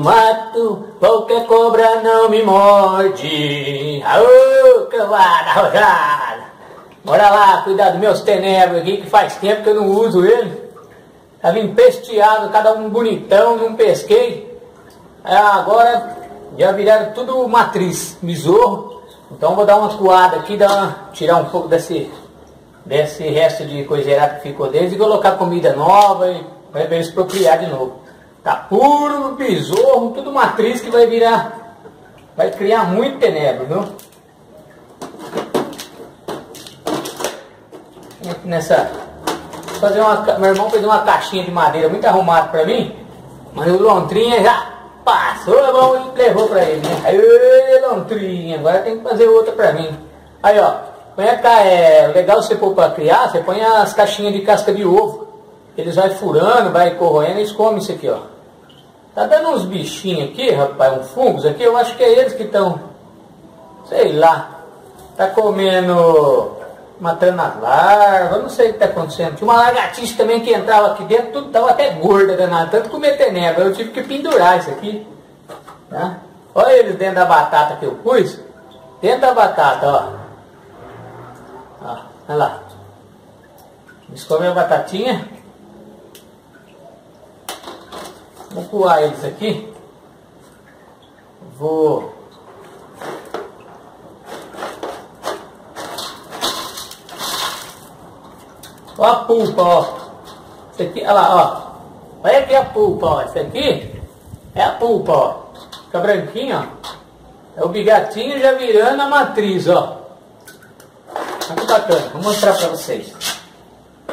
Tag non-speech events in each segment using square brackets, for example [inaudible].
No mato, qualquer cobra não me morde. Aô, cavada rojada! Bora lá, cuidar dos meus tenebros aqui, que faz tempo que eu não uso ele. Tava empesteado, cada um bonitão, não pesquei. É, agora já viraram tudo matriz, misorro. Então vou dar uma coada aqui, dar uma, tirar um pouco desse, desse resto de coiseirado que ficou deles e colocar comida nova e vai bem expropriar de novo. Tá puro besouro, tudo matriz que vai virar, vai criar muito tenebro, viu? Aqui nessa, fazer uma, meu irmão fez uma caixinha de madeira muito arrumada para mim, mas o Lontrinha já passou a mão e levou para ele, né? Aí, Lontrinha, agora tem que fazer outra para mim. Aí, ó, põe a, é legal você pôr para criar, você põe as caixinhas de casca de ovo. Eles vai furando, vai corroendo eles comem isso aqui, ó. Tá dando uns bichinhos aqui, rapaz, uns fungos aqui, eu acho que é eles que estão, sei lá, tá comendo, matando as larvas, não sei o que tá acontecendo. Tinha uma lagartixa também que entrava aqui dentro, tudo tava até gorda, danada, tanto comer tenebra, eu tive que pendurar isso aqui. Tá? Olha eles dentro da batata que eu pus, dentro da batata, ó. ó olha lá. Eles comem a batatinha. Vou coar eles aqui. Vou... Ó a pulpa, ó. Isso aqui, olha lá, ó. Olha aqui a pulpa, ó. Isso aqui é a pulpa, ó. Fica branquinho, ó. É o bigatinho já virando a matriz, ó. Olha que bacana. Vou mostrar pra vocês.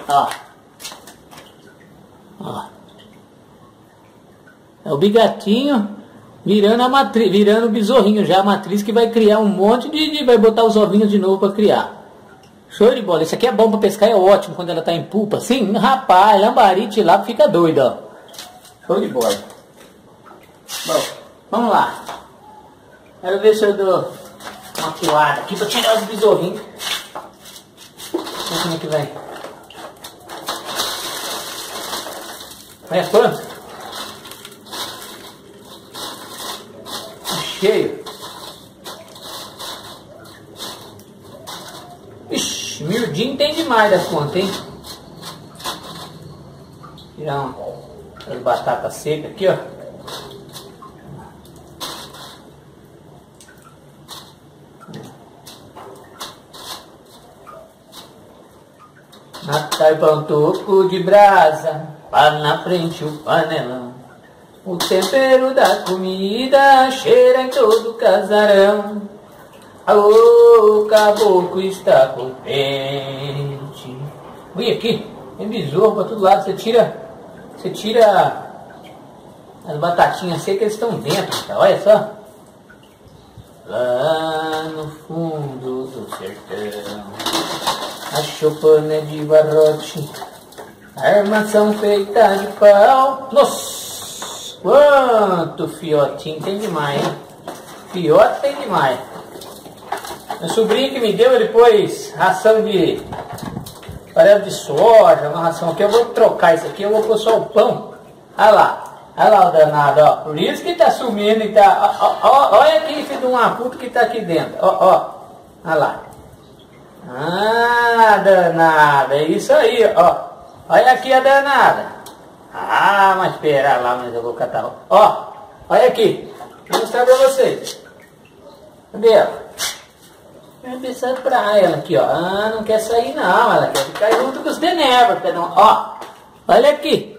Ó. Ó. É o bigatinho virando a matriz, virando o besorrinho já, a matriz que vai criar um monte de, de vai botar os ovinhos de novo para criar. Show de bola. Isso aqui é bom para pescar, é ótimo quando ela tá em pulpa. Sim, rapaz, lambarite lá fica doido, ó. Show de bola. Bom, vamos lá. Quero ver se eu dou uma coada aqui para tirar os besorrinhos. Como é que vai? Olha quanto? Cheio. Ixi, miudinho tem demais da conta, hein? Tirar uma batata seca aqui, ó. Natal para um toco de brasa, para na frente o panelão. O tempero da comida cheira em todo o casarão. O caboclo está contente. Olha aqui, tem besouro para todo lado. Você tira, você tira as batatinhas secas estão dentro, tá? olha só. Lá no fundo do sertão, a chopana de barrote, armação feita de pau. Nossa! Quanto fiotinho, tem demais, hein? Fiote tem demais. Meu sobrinho que me deu, ele pôs ração de farelo de soja, uma ração aqui. Eu vou trocar isso aqui, eu vou pôr só o pão. Olha lá, olha lá o danado, ó. Por isso que tá sumindo e tá. Ó, ó, olha aqui, filho de uma puta que tá aqui dentro. Ó, ó. Olha lá. Ah, danada. É isso aí, ó. Olha aqui a danada. Ah, mas espera lá, mas eu vou catar. Ó, olha aqui. Vou mostrar pra vocês. Cadê ela? Vou pensar pra ela aqui, ó. Ah, não quer sair não. Ela quer ficar junto com os tenebros. Ó, olha aqui.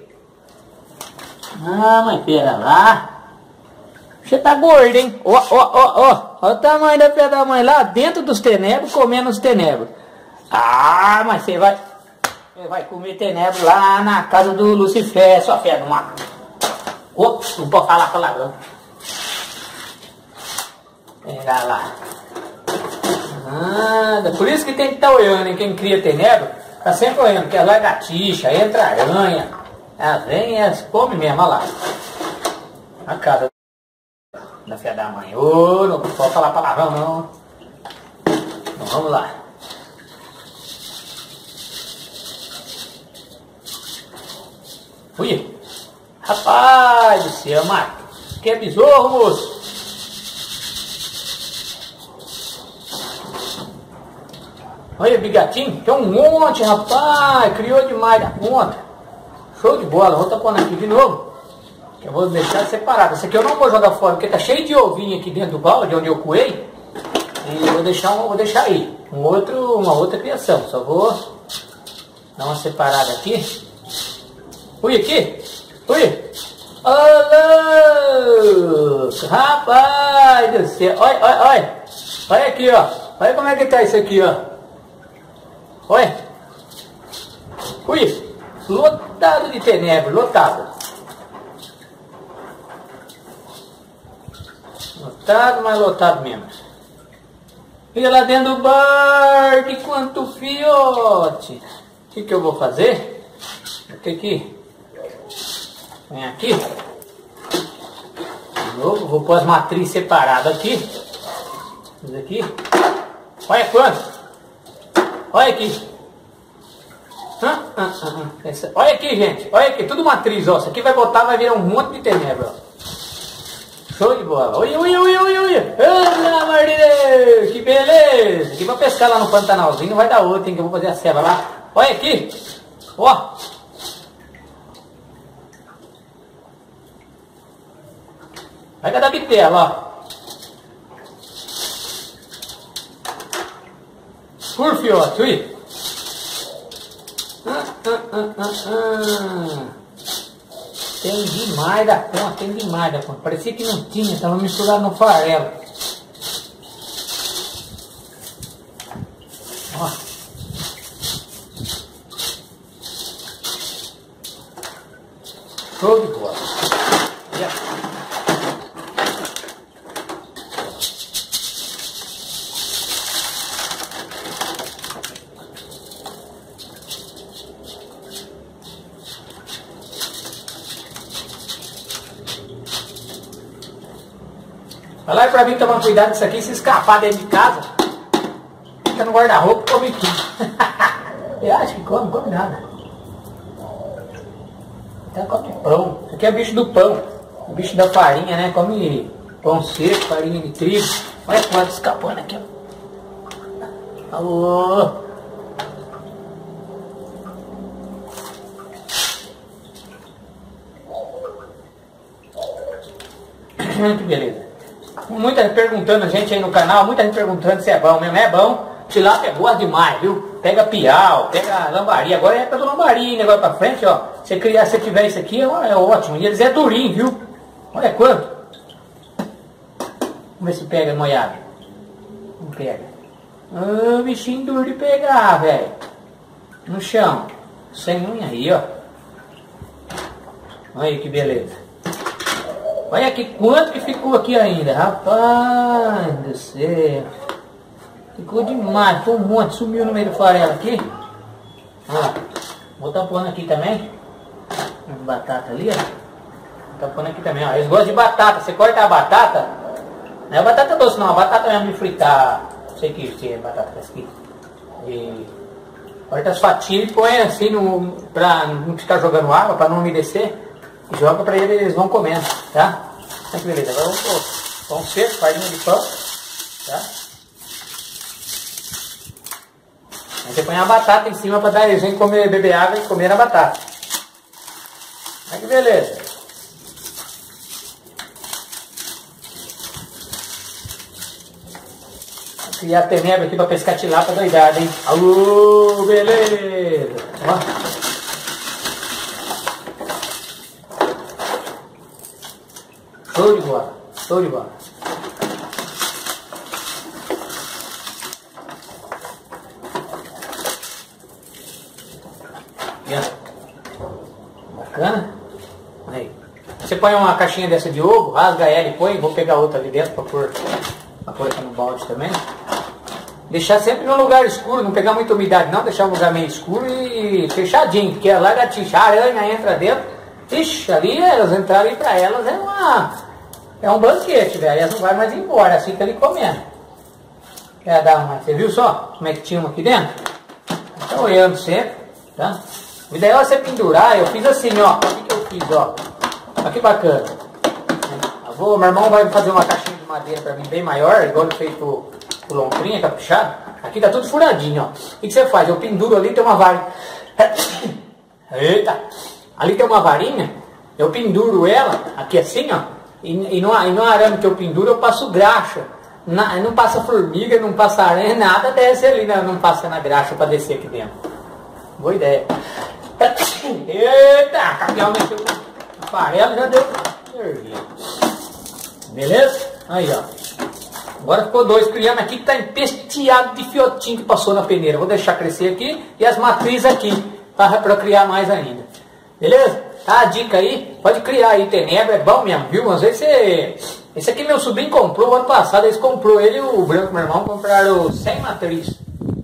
Ah, mas espera lá. Você tá gordo, hein? Ó, ó, ó, ó. Olha o tamanho da pé da mãe lá dentro dos tenebros, comendo os tenebros. Ah, mas você vai... Vai comer tenebro lá na casa do Lucifer, sua fé do mar. Ops, não pode falar palavrão. Pega lá. Nada. Por isso que tem que estar tá olhando, hein? Quem cria tenebro, tá sempre olhando, porque é lagartixa, entra aranha. Elas vêm e elas comem mesmo, olha lá. A casa da fé da mãe. Ô, não pode falar palavrão não. Então vamos lá. Ui! Rapaz do céu, Marcos. Que é besouro, moço. Olha, bigatinho, tem um monte, rapaz. Criou demais da conta. Show de bola. Vou estar pondo aqui de novo. Eu vou deixar separado. Esse aqui eu não vou jogar fora, porque tá cheio de ovinho aqui dentro do balde, onde eu coei. E vou deixar, vou deixar aí. Um outro, uma outra criação. Só vou dar uma separada aqui. Ui, aqui. Ui. Ô, Rapaz do céu. Olha, olha, olha. Olha aqui, ó. Olha como é que tá isso aqui, ó. Olha. Ui. Lotado de tenebra, lotado. Lotado, mas lotado mesmo. E lá dentro do bar, de quanto fiote. O que, que eu vou fazer? Vou ter que... Vem aqui. De novo, vou pôr as matrizes separadas aqui. Isso aqui. Olha quanto. Olha aqui. Olha aqui, gente. Olha aqui, tudo matriz, ó. Isso aqui vai botar, vai virar um monte de tenebra, ó. Show de bola. Ui, ui, ui, ui, ui. Ana Martínez, que beleza. Aqui pra pescar lá no Pantanalzinho, vai dar outro, hein, que eu vou fazer a ceva lá. Olha aqui. Ó. Vai cada bitela, ó. Por fiote, ui. Ah, ah, ah. Tem demais da conta, tem demais da conta. Parecia que não tinha, estava misturado no farelo. Ó. Show de bola. Yeah. Fala cuidado disso aqui, se escapar dentro de casa, fica no guarda-roupa come tudo. [laughs] Eu acho que come, come nada. Até come pão. Isso aqui é bicho do pão. O bicho da farinha, né? Come pão seco, farinha de trigo. Olha quanto escapando aqui. Alô! que beleza. Muita gente perguntando a gente aí no canal, muita gente perguntando se é bom mesmo. É bom. Tilápia é boa demais, viu? Pega piau, pega lambari. Agora é do lambari? Agora pra frente, ó. Se criar, se tiver isso aqui, é, ótimo. E eles é durinho, viu? Olha quanto. Vamos ver se pega moiado. Não pega. Ah, bichinho duro de pegar, velho. No chão. Sem unha aí, ó. Olha aí que beleza. Olha aqui quanto que ficou aqui ainda. Rapaz do céu. Ficou demais. Foi um monte. Sumiu no meio do farelo aqui. Ó. Vou tampando aqui também. As batatas ali, ó. Tampando aqui também, ó. Eles gostam de batata. Você corta a batata. Não é batata doce não. A batata mesmo de fritar. Não sei que se é batata aqui. E corta as fatias e põe assim no, pra não ficar jogando água, pra não umedecer joga para eles, eles vão comendo, tá? Então, beleza, agora vamos pôr pão seco, farinha de pão, tá? Aí você põe a batata em cima para dar eles vêm comer, beber água e comer a batata. Aí que beleza. criar tenebra aqui para pescar tilápia doidada, hein? Alô, beleza! Ó. Show de bola. Show de bola. Bacana? Aí. Você põe uma caixinha dessa de ovo, rasga ela e põe. Vou pegar outra ali dentro para pôr, pra pôr aqui no balde também. Deixar sempre no lugar escuro, não pegar muita umidade não, deixar um lugar meio escuro e fechadinho, porque a lagartixa, a aranha entra dentro, ixi, ali elas entrarem para elas é uma é um banquete, velho. Elas não vai mais embora, assim que ele comendo. Quer dar uma. Você viu só como é que tinha uma aqui dentro? Tá olhando sempre, tá? O ideal é você pendurar. Eu fiz assim, ó. O que, que eu fiz, ó? Olha que bacana. Eu vou, meu irmão vai fazer uma caixinha de madeira para mim bem maior, igual ele fez pro, pro lontrinha, caprichado. Aqui tá tudo furadinho, ó. O que, que você faz? Eu penduro ali, tem uma varinha. [coughs] Eita! Ali tem uma varinha, eu penduro ela, aqui assim, ó. E, e, no, e no arame que eu penduro, eu passo graxa. Na, não passa formiga, não passa aranha, nada desce ali, né? não passa na graxa para descer aqui dentro. Boa ideia. Eita, Capial mexeu com o farelo, já deu Beleza? Aí, ó. Agora ficou dois criando aqui que está empesteado de fiotinho que passou na peneira. Vou deixar crescer aqui e as matrizes aqui para procriar mais ainda. Beleza? Tá a dica aí. Pode criar aí tenebra, é bom mesmo, viu? Às vezes você... Esse aqui meu sobrinho comprou ano passado. Eles comprou ele e o branco, meu irmão, compraram 100 matrizes.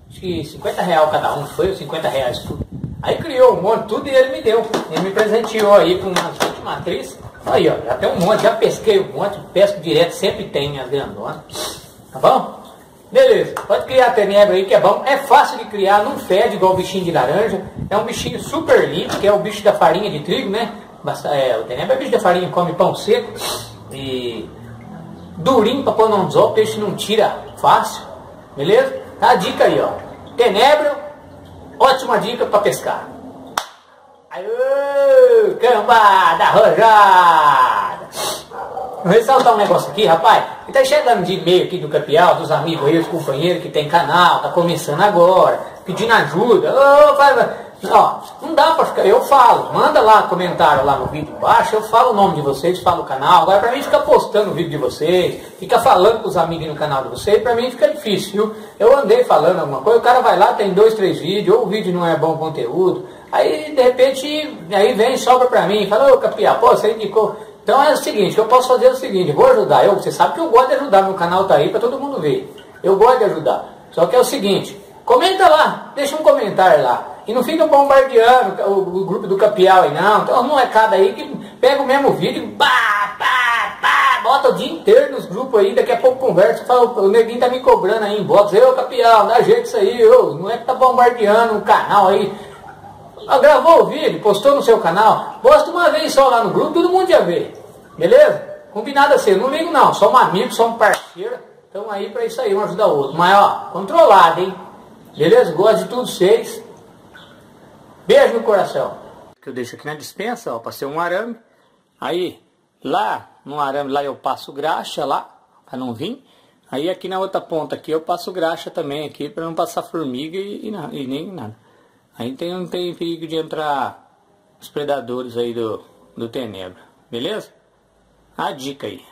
Acho que 50 reais cada um, foi? Ou 50 reais tudo. Aí criou um monte, tudo e ele me deu. Ele me presenteou aí com umas 20 matrizes. Aí, ó, já tem um monte, já pesquei um monte, pesco direto, sempre tem minhas grandonas. Tá bom? Beleza, pode criar tenebra aí que é bom. É fácil de criar, não fede igual o bichinho de laranja. É um bichinho super limpo, que é o bicho da farinha de trigo, né? É, o tenebra é bicho da farinha, come pão seco. E durinho para pôr no anzol, peixe não tira fácil. Beleza? Tá a dica aí, ó. Tenebra, ótima dica para pescar. Aê, cambada arrojada! Vou ressaltar um negócio aqui, rapaz. E tá chegando de e-mail aqui do Capial, dos amigos aí, os companheiros que tem canal, tá começando agora, pedindo ajuda. Oh, vai, vai. Ó, não dá pra ficar. Eu falo, manda lá comentário lá no vídeo embaixo, eu falo o nome de vocês, falo o canal. Agora pra mim ficar postando o vídeo de vocês, ficar falando com os amigos no canal de vocês, pra mim fica difícil, viu? Eu andei falando alguma coisa, o cara vai lá, tem dois, três vídeos, ou o vídeo não é bom conteúdo. Aí, de repente, aí vem, sobra pra mim, fala, ô Capia, pô, você indicou. Então é o seguinte, eu posso fazer o seguinte, vou ajudar. Eu, você sabe que eu gosto de ajudar, meu canal tá aí pra todo mundo ver. Eu gosto de ajudar. Só que é o seguinte, comenta lá, deixa um comentário lá. E não fica bombardeando o, o grupo do Capial aí, não. Então um molecada aí que pega o mesmo vídeo, pá, pá, pá, bota o dia inteiro nos grupos aí, daqui a pouco conversa, fala, o neguinho tá me cobrando aí em box, eu Capial, dá jeito isso aí, eu, não é que tá bombardeando o canal aí. Ah, gravou o vídeo, postou no seu canal, posta uma vez só lá no grupo, todo mundo já vê. Beleza? Combinado assim, não ligo não, somos amigos, somos parceiros, estamos aí para isso aí, um ajudar o outro. Mas ó, controlado, hein? Beleza? Gosto de tudo vocês. Beijo no coração. Que eu deixo aqui na dispensa, ó, passei um arame. Aí, lá no arame, lá eu passo graxa lá, para não vir. Aí aqui na outra ponta aqui eu passo graxa também aqui, para não passar formiga e, e, e nem nada. Aí tem, não tem perigo de entrar os predadores aí do, do tenebra, beleza? A dica aí.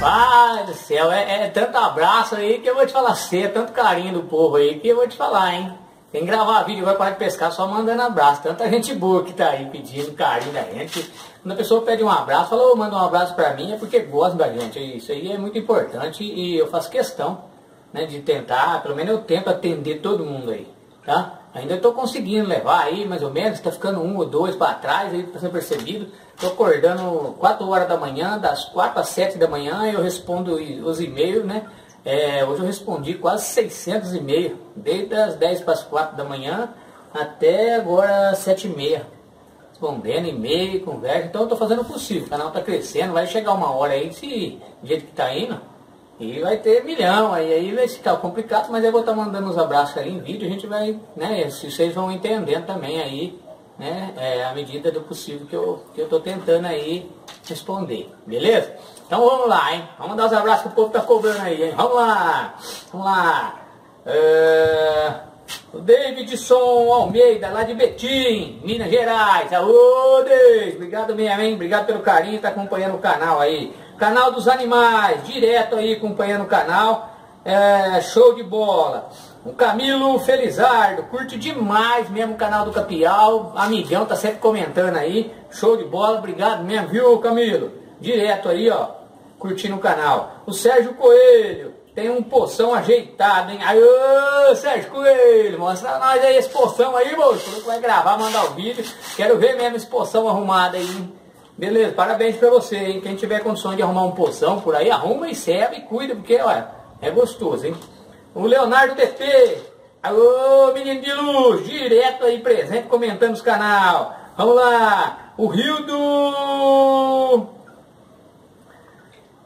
Rapaz do céu, é, é, tanto abraço aí que eu vou te falar, você é tanto carinho do povo aí que eu vou te falar, hein? Tem que gravar vídeo, vai parar de pescar só mandando abraço. Tanta gente boa que tá aí pedindo carinho da gente. Quando a pessoa pede um abraço, fala, oh, manda um abraço para mim, é porque gosta da gente. Isso aí é muito importante e eu faço questão né, de tentar, pelo menos eu tento atender todo mundo aí, tá? Ainda estou conseguindo levar aí, mais ou menos, está ficando um ou dois para trás, aí para ser percebido. Estou acordando 4 horas da manhã, das 4 às 7 da manhã, eu respondo os e-mails, né? É, hoje eu respondi quase 600 e-mails, desde as 10 para as 4 da manhã até agora 7 e meia. Respondendo e-mail, conversa, então eu estou fazendo o possível. O canal está crescendo, vai chegar uma hora aí, se do jeito que está indo, e vai ter milhão, aí, aí vai ficar complicado, mas eu vou estar tá mandando uns abraços aí em vídeo, a gente vai, né, se vocês vão entendendo também aí, né, é, à medida do possível que eu que eu tentando aí responder, beleza? Então vamos lá, hein? Vamos dar os abraços que o povo tá cobrando aí, hein? Vamos lá! Vamos lá! É... O Davidson Almeida, lá de Betim, Minas Gerais. Aô, David! Obrigado mesmo, hein? Obrigado pelo carinho, tá acompanhando o canal aí. Canal dos Animais, direto aí acompanhando o canal. É, show de bola. O Camilo Felizardo, curte demais mesmo o canal do Capial. Amigão, tá sempre comentando aí. Show de bola, obrigado mesmo, viu, Camilo? Direto aí, ó curtindo o canal. O Sérgio Coelho tem um poção ajeitado, hein? Aí, ô Sérgio Coelho, mostra nós aí esse poção aí, moço. Quando vai gravar, mandar o vídeo. Quero ver mesmo esse poção arrumado aí, hein? Beleza, parabéns pra você, hein? Quem tiver condições de arrumar um poção por aí, arruma e serve e cuida, porque, olha, É gostoso, hein? O Leonardo TT. Alô, menino de luz, direto aí presente comentando os canal. Vamos lá. O Rio do.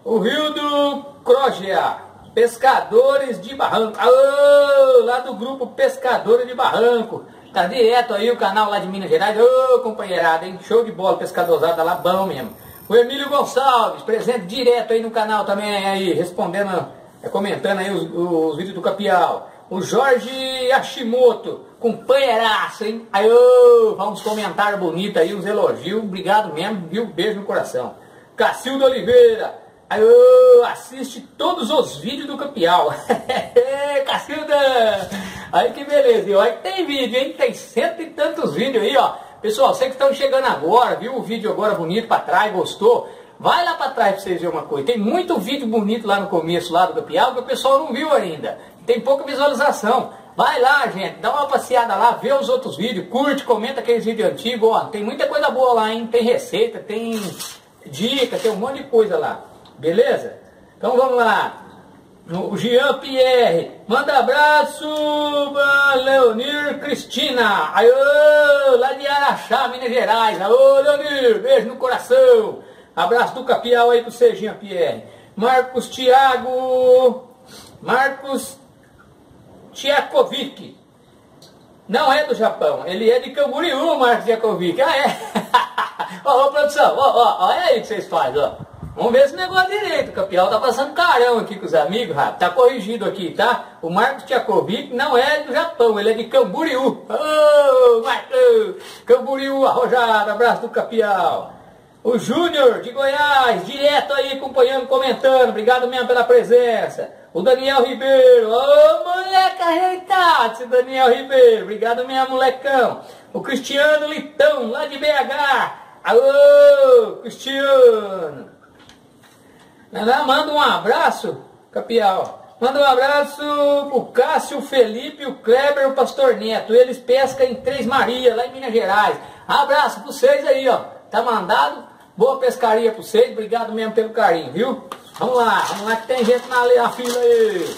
O Rio do Crogia. Pescadores de Barranco. Alô, lá do grupo Pescadores de Barranco. Tá direto aí o canal lá de Minas Gerais. Ô, companheirada, hein? Show de bola, pescadorzada lá, bom mesmo. O Emílio Gonçalves, presente direto aí no canal também, aí, respondendo, é, comentando aí os, os vídeos do Capial. O Jorge Hashimoto, companheiraço, hein? Aí, ô, vamos comentários bonitos aí, uns elogios, obrigado mesmo, viu? Beijo no coração. Cacildo Oliveira, aí, ô, assiste todos os vídeos do Capial. [laughs] Cacilda! Aí que beleza, e olha que tem vídeo, hein? Tem cento e tantos vídeos aí, ó. Pessoal, vocês que estão chegando agora, viu o vídeo agora bonito para trás, gostou? Vai lá para trás para vocês verem uma coisa. Tem muito vídeo bonito lá no começo, lá do Capial, que o pessoal não viu ainda. Tem pouca visualização. Vai lá, gente, dá uma passeada lá, vê os outros vídeos, curte, comenta aqueles vídeos antigos, ó. Tem muita coisa boa lá, hein? Tem receita, tem dica, tem um monte de coisa lá. Beleza? Então vamos lá. O Jean Pierre, manda abraço pra Leonir Cristina, Aô, lá de Araxá, Minas Gerais. Alô, Leonir, beijo no coração. Abraço do Capial aí pro você, Jean Pierre. Marcos Thiago, Marcos Tchakovic. Não é do Japão, ele é de Camboriú, Marcos Tchakovic. Ah, é? [laughs] ó, produção, ó, ó, olha aí o que vocês fazem, ó. Vamos ver esse negócio direito. O Capial tá passando carão aqui com os amigos, rapaz. Tá corrigido aqui, tá? O Marcos Tchakovic não é do Japão, ele é de Camboriú. Oh, Marcos! Camboriú, arrojado, abraço do Capial. O Júnior de Goiás, direto aí acompanhando, comentando. Obrigado mesmo pela presença. O Daniel Ribeiro, ô oh, moleque ajeitado, esse Daniel Ribeiro. Obrigado mesmo, molecão. O Cristiano Litão, lá de BH. Alô, Cristiano. Manda um abraço, Capial. Manda um abraço pro Cássio, Felipe, o Kleber, o Pastor Neto. Eles pescam em Três Maria, lá em Minas Gerais. Abraço pra vocês aí, ó. Tá mandado? Boa pescaria pra vocês. Obrigado mesmo pelo carinho, viu? Vamos lá, vamos lá que tem gente na fila aí.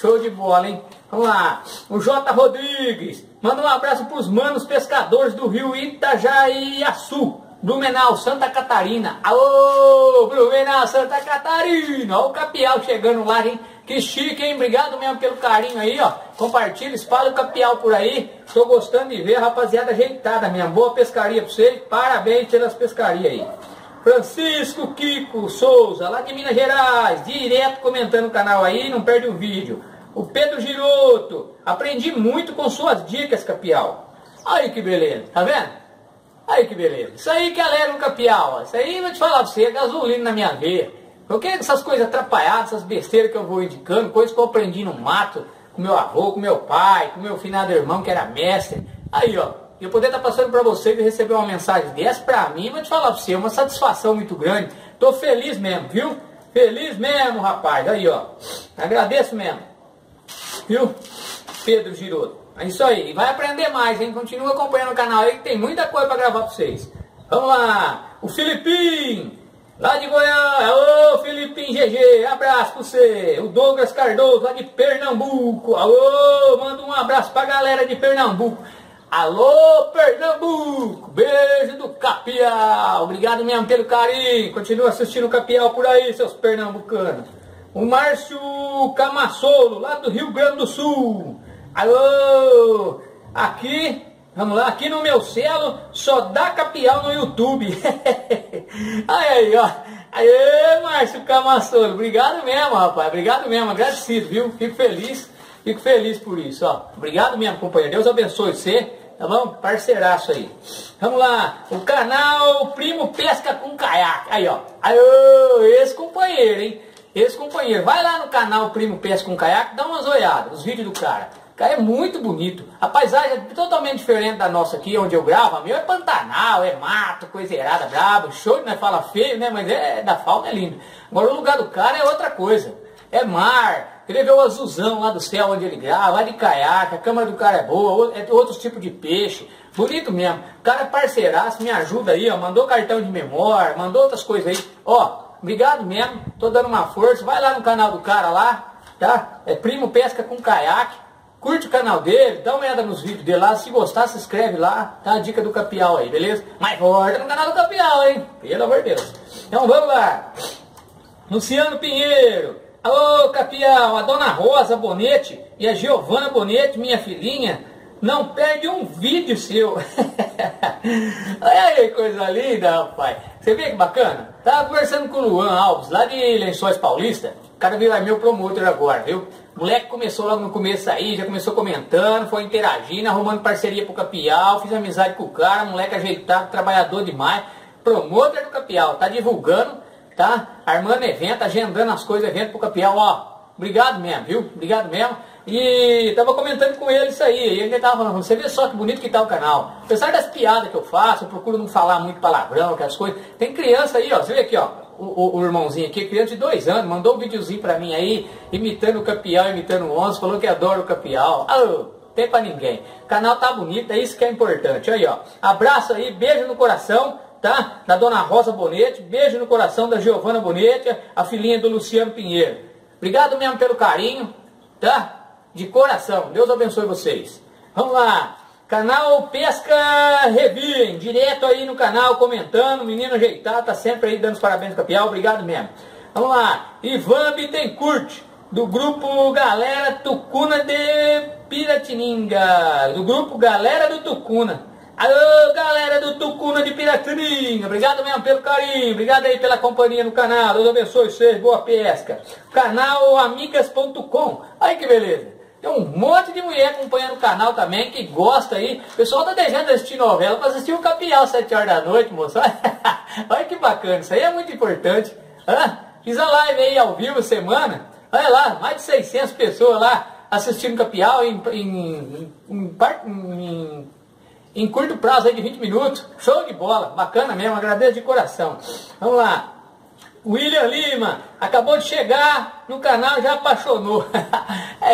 Show de bola, hein? Vamos lá. O J. Rodrigues. Manda um abraço pros manos pescadores do rio Itajaiaçu. Blumenau, Santa Catarina. Alô, Blumenau, Santa Catarina. Olha o Capial chegando lá, hein? Que chique, hein? Obrigado mesmo pelo carinho aí, ó. Compartilha, espalha o Capial por aí. Tô gostando de ver, rapaziada ajeitada mesmo. Boa pescaria pra vocês. Parabéns pelas pescarias aí. Francisco Kiko Souza, lá de Minas Gerais. Direto comentando o canal aí, não perde o vídeo. O Pedro Giroto. Aprendi muito com suas dicas, Capial. Aí que beleza, tá vendo? Aí que beleza. Isso aí que alegra um capial. Isso aí, vou te falar pra você, é gasolina na minha veia. Porque essas coisas atrapalhadas, essas besteiras que eu vou indicando, coisas que eu aprendi no mato, com meu avô, com meu pai, com meu finado irmão que era mestre. Aí, ó, eu poder estar tá passando para vocês e receber uma mensagem dessa, pra mim, vou te falar pra você, é uma satisfação muito grande. Tô feliz mesmo, viu? Feliz mesmo, rapaz. Aí, ó. Agradeço mesmo. Viu? Pedro Giroto. É isso aí. Vai aprender mais, hein? Continua acompanhando o canal aí que tem muita coisa para gravar para vocês. Vamos lá. O Filipim, lá de Goiás. Alô, Filipim GG. Abraço para você. O Douglas Cardoso, lá de Pernambuco. Alô, manda um abraço para a galera de Pernambuco. Alô, Pernambuco! Beijo do Capial! Obrigado mesmo pelo carinho. Continua assistindo o Capial por aí, seus pernambucanos. O Márcio Camassolo, lá do Rio Grande do Sul. Alô! Aqui, vamos lá, aqui no meu selo só dá capial no YouTube. [laughs] aí, ó. Aê, Márcio Camassolo, obrigado mesmo, rapaz. Obrigado mesmo, agradecido, viu? Fico feliz, fico feliz por isso, ó. Obrigado mesmo, companheiro. Deus abençoe você, tá bom? Parceiraço aí. Vamos lá, o canal Primo Pesca com Caiaque. Aí, ó. Aê, esse companheiro, hein? Esse companheiro. Vai lá no canal Primo Pesca com Caiaque, dá umas olhadas, os vídeos do cara. Cara, é muito bonito. A paisagem é totalmente diferente da nossa aqui, onde eu gravo. A minha é Pantanal, é mato, coisa errada, brabo, show, né? Fala feio, né? Mas é, da fauna é lindo. Agora o lugar do cara é outra coisa. É mar, ele vê o azulzão lá do céu onde ele grava, lá de caiaque, a câmera do cara é boa, é outros tipos de peixe. Bonito mesmo. O cara é parceiraço, me ajuda aí, ó. Mandou cartão de memória, mandou outras coisas aí. Ó, obrigado mesmo, tô dando uma força. Vai lá no canal do cara lá, tá? É Primo Pesca com Caiaque. Curte o canal dele, dá uma olhada nos vídeos dele lá. Se gostar, se inscreve lá. Tá a dica do Capial aí, beleza? Mas volta no canal do Capial, hein? Pelo amor de Deus. Então vamos lá. Luciano Pinheiro. Alô, Capial, a Dona Rosa Bonete e a Giovana Bonete, minha filhinha, não perde um vídeo seu. [laughs] Olha aí, coisa linda, rapaz. Você vê que bacana? Tava conversando com o Luan Alves, lá de Lençóis Paulista. O cara virou meu promotor agora, viu? O moleque começou logo no começo aí, já começou comentando, foi interagindo, arrumando parceria pro Capial, fiz amizade com o cara, moleque ajeitado, trabalhador demais. Promotor do Capial, tá divulgando, tá? Armando evento, agendando as coisas, evento pro Capial, ó. Obrigado mesmo, viu? Obrigado mesmo. E tava comentando com ele isso aí. E ele tava falando, você vê só que bonito que tá o canal. Apesar das piadas que eu faço, eu procuro não falar muito palavrão, aquelas coisas. Tem criança aí, ó. Você vê aqui, ó. O, o, o irmãozinho aqui, criança de dois anos, mandou um videozinho pra mim aí, imitando o Capial, imitando o Onze, falou que adora o Capial. Ah, tem pra ninguém. O canal tá bonito, é isso que é importante. Aí, ó. Abraço aí, beijo no coração tá? Da dona Rosa Bonete, beijo no coração da Giovana Bonete, a filhinha do Luciano Pinheiro. Obrigado mesmo pelo carinho, tá? De coração. Deus abençoe vocês. Vamos lá. Canal Pesca Reviem, direto aí no canal, comentando, menino ajeitado, tá sempre aí dando os parabéns ao Capial, obrigado mesmo. Vamos lá, Ivan Bittencourt, do grupo Galera Tucuna de Piratininga, do grupo Galera do Tucuna. Alô, galera do Tucuna de Piratininga, obrigado mesmo pelo carinho, obrigado aí pela companhia no canal, Deus abençoe vocês, boa pesca. Canal amigas.com, aí que beleza. Tem um monte de mulher acompanhando o canal também, que gosta aí. O pessoal tá deixando de assistir novela para assistir o Capial às 7 horas da noite, moço. [laughs] Olha que bacana, isso aí é muito importante. Fiz a live aí ao vivo semana. Olha lá, mais de 600 pessoas lá assistindo o Capial em, em, em, em, em curto prazo aí de 20 minutos. Show de bola, bacana mesmo, agradeço de coração. Vamos lá. William Lima, acabou de chegar no canal já apaixonou. [laughs]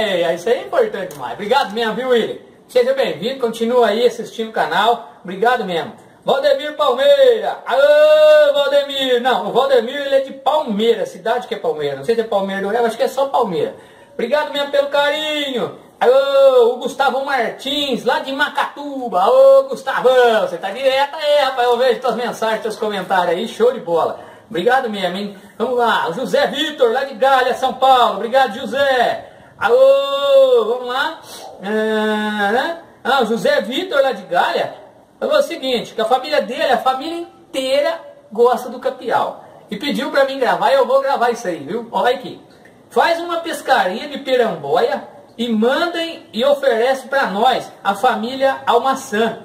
é, isso aí é importante demais. Obrigado mesmo, viu, William? Seja bem-vindo, continua aí assistindo o canal. Obrigado mesmo. Valdemir Palmeira. Alô, Valdemir. Não, o Valdemir ele é de Palmeira, cidade que é Palmeira. Não sei se é Palmeira do Rio, acho que é só Palmeira. Obrigado mesmo pelo carinho. Alô, o Gustavo Martins, lá de Macatuba. Ô, Gustavão, você tá direto aí, rapaz. Eu vejo tuas mensagens, teus comentários aí. Show de bola. Obrigado mesmo, hein? Vamos lá. José Vitor, lá de Galha, São Paulo. Obrigado, José. Alô, vamos lá. Ah, ah José Vitor, lá de Galha, falou o seguinte, que a família dele, a família inteira gosta do capial. E pediu para mim gravar e eu vou gravar isso aí, viu? Olha aqui. Faz uma pescaria de peramboia e mandem e oferece para nós, a família Almaçã.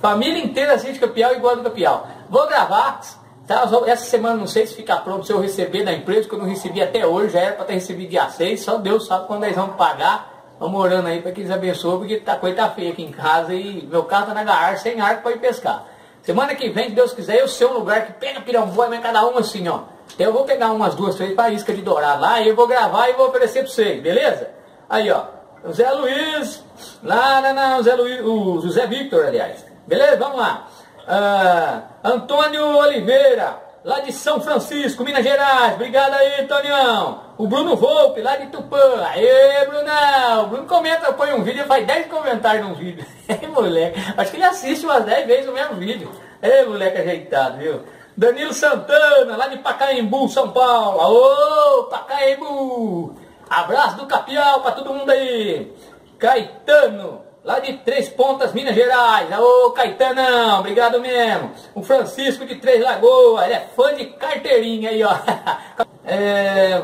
Família inteira assiste capial e gosta do capial. Vou gravar, Tá, essa semana não sei se ficar pronto se eu receber da empresa, que eu não recebi até hoje, já era para ter recebido dia 6, só Deus sabe quando eles vão pagar. Vamos orando aí para que eles abençoem, porque tá, coisa tá feia aqui em casa e meu carro tá na garagem sem arco para ir pescar. Semana que vem, se Deus quiser, eu sei um lugar que pega piramboia, mas cada um assim, ó. Então eu vou pegar umas duas, três para isca de dourado lá e eu vou gravar e vou oferecer para vocês, beleza? Aí, ó. O Zé Luiz, lá, na, na, o Zé Luiz, o José Victor, aliás. Beleza? Vamos lá. Ah, Antônio Oliveira, lá de São Francisco, Minas Gerais. Obrigado aí, Antonião. O Bruno Volpe, lá de Tupã. Aê, Brunão. O Bruno comenta, põe um vídeo, faz 10 comentários num vídeo. [laughs] Ei, moleque. Acho que ele assiste umas 10 vezes o mesmo vídeo. Ei, moleque ajeitado, viu? Danilo Santana, lá de Pacaembu, São Paulo. Ô, Pacaembu. Abraço do Capial pra todo mundo aí. Caetano lá de Três Pontas, Minas Gerais. Ô Caetanão, obrigado mesmo. O Francisco de Três Lagoas, ele é fã de carteirinha aí, ó. [laughs] É,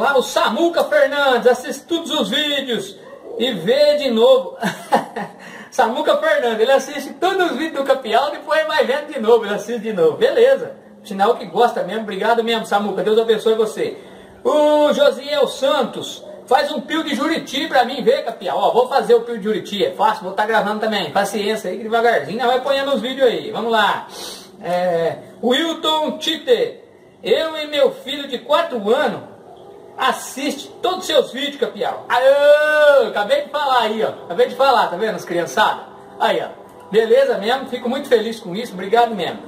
lá o Samuca Fernandes, assiste todos os vídeos e vê de novo. [laughs] Samuca Fernandes, ele assiste todos os vídeos do Capial, depois vai vendo de novo, ele assiste de novo. Beleza. Sinal que gosta mesmo, obrigado mesmo, Samuca. Deus abençoe você. O Josiel Santos. Faz um pio de Juriti pra mim ver, Capial. Ó, vou fazer o pio de Juriti, é fácil, vou estar tá gravando também. Paciência aí, devagarzinho, vai ponhando os vídeos aí. Vamos lá. É, Wilton Tite, eu e meu filho de 4 anos assiste todos os seus vídeos, Capial. Aê, acabei de falar aí, ó. Acabei de falar, tá vendo, as criançadas? Aí, ó. Beleza mesmo, fico muito feliz com isso, obrigado mesmo.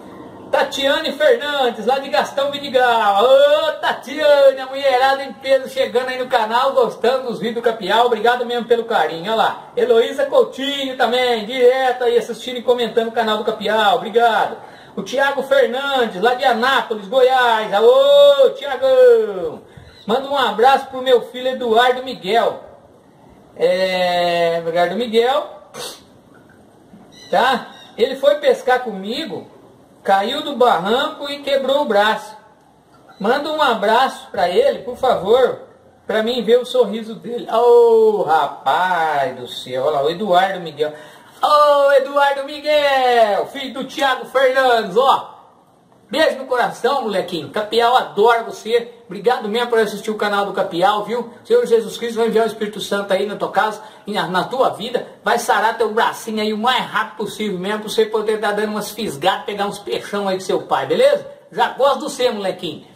Tatiane Fernandes, lá de Gastão Vidigal. Ô, Tatiane, a mulherada em peso chegando aí no canal, gostando dos vídeos do Capial. Obrigado mesmo pelo carinho. Olha lá. Heloísa Coutinho também, direto aí assistindo e comentando o canal do Capial. Obrigado. O Tiago Fernandes, lá de Anápolis, Goiás. Alô, Tiagão. Manda um abraço pro meu filho Eduardo Miguel. É, Eduardo Miguel. Tá? Ele foi pescar comigo caiu do barranco e quebrou o braço. Manda um abraço para ele, por favor, para mim ver o sorriso dele. Ô, oh, rapaz do céu, olha lá, o Eduardo Miguel. Ô, oh, Eduardo Miguel, filho do Thiago Fernandes, ó. Beijo no coração, molequinho. Capial adora você. Obrigado mesmo por assistir o canal do Capial, viu? Senhor Jesus Cristo vai enviar o Espírito Santo aí na tua casa, na, na tua vida. Vai sarar teu bracinho aí o mais rápido possível mesmo, pra você poder estar dando umas fisgadas, pegar uns peixão aí com seu pai, beleza? Já gosto do você, molequinho.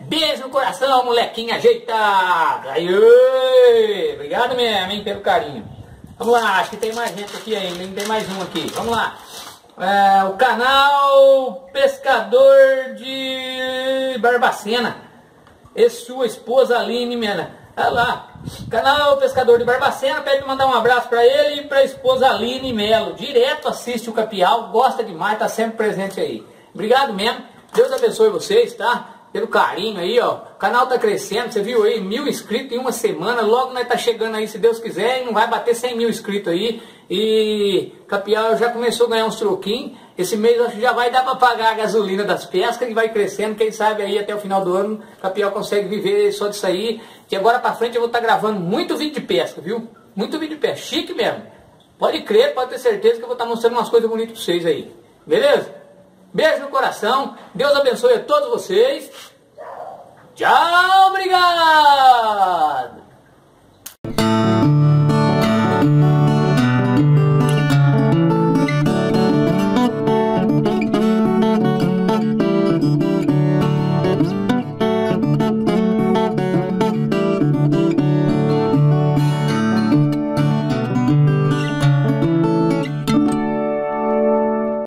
Beijo no coração, molequinho ajeitado. Aí, obrigado mesmo, hein, pelo carinho. Vamos lá, acho que tem mais gente aqui ainda, tem mais um aqui. Vamos lá. É, o canal Pescador de Barbacena. E sua esposa Aline Mena. Olha lá. Canal Pescador de Barbacena pede mandar um abraço para ele e para a esposa Aline Melo. Direto assiste o Capial, gosta demais, está sempre presente aí. Obrigado mesmo. Deus abençoe vocês, tá? Pelo carinho aí, ó. O canal tá crescendo, você viu aí, mil inscritos em uma semana. Logo nós tá chegando aí, se Deus quiser, e não vai bater 100 mil inscritos aí. E Capial já começou a ganhar uns troquinhos. Esse mês acho que já vai dar para pagar a gasolina das pescas e vai crescendo. Quem sabe aí até o final do ano, Capial consegue viver só disso aí. E agora para frente eu vou estar tá gravando muito vídeo de pesca, viu? Muito vídeo de pesca, chique mesmo. Pode crer, pode ter certeza que eu vou estar tá mostrando umas coisas bonitas para vocês aí. Beleza? Beijo no coração. Deus abençoe a todos vocês. Tchau, obrigado.